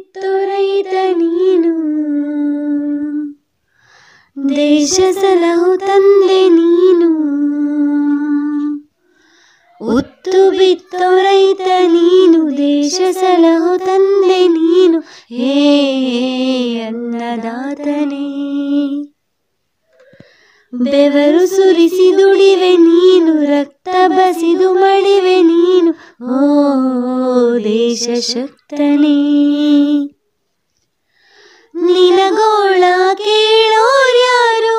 ಉತ್ತು ನೀನು. ದೇಶ ಸಲಹು ತಂದೆ ನೀನು. ಉತ್ತು ಬಿತ್ತೊರೈತ ನೀನು. ದೇಶ ಸಲಹು ತಂದೆ ನೀನು. ಹೇ. ಬೆವರು ಸುರಿಸಿ ದುಡಿವೆ ನೀನು, ರಕ್ತ ಬಸಿದು ಮಡಿವೆ ನೀನು. ಓ ದೇಶ ಶಕ್ತನೇ ನಿನಗೋಳ ಕೇಳೋರ್ಯಾರು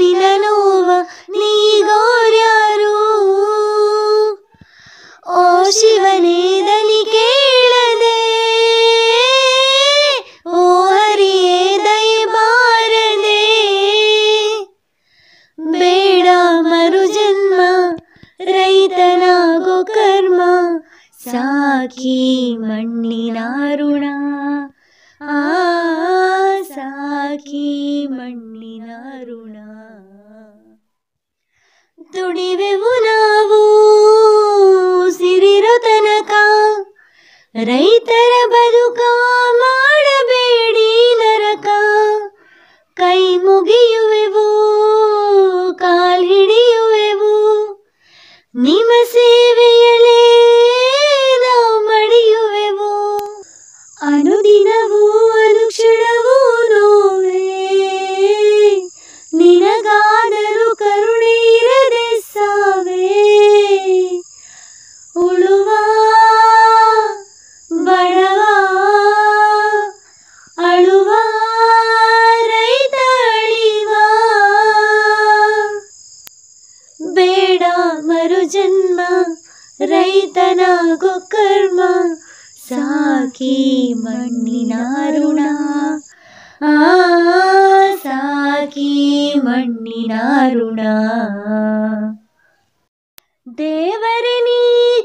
ನಿನ ನೋವ ನೀಗೋರ್ಯಾರು ಓ ಶಿವನೇ ರೈತನಾಗೋ ಕರ್ಮ ಸಾಕಿ ಮಣ್ಣಿನ ಋಣ ಆ ಸಾಕಿ ಮಣ್ಣಿನ ಋಣ ದುಡಿವೆವು ನಾವು ಸಿರಿರೋ ತನಕ ರೈತರ ಬದುಕ ಅನುದಿನವೂ ಅನುಕ್ಷಣವೂ ನೋವೇ ನಿನಗಾದರೂ ಕರುಣೆ ಇರದೆ ಸಾವೇ ಉಳುವ ಬಡವ ಅಳುವ ರೈತ ಅಳಿವ ಬೇಡ ಮರು ಜನ್ಮ ರೈತನಾಗೋ ಕರ್ಮ ಸಾಕಿ ಮಣ್ಣಿನ ಋಣ ಆ ಸಾಕಿ ಮಣ್ಣಿನ ಋಣ ದೇವರೇ ನೀ ಕಟುಕನೇ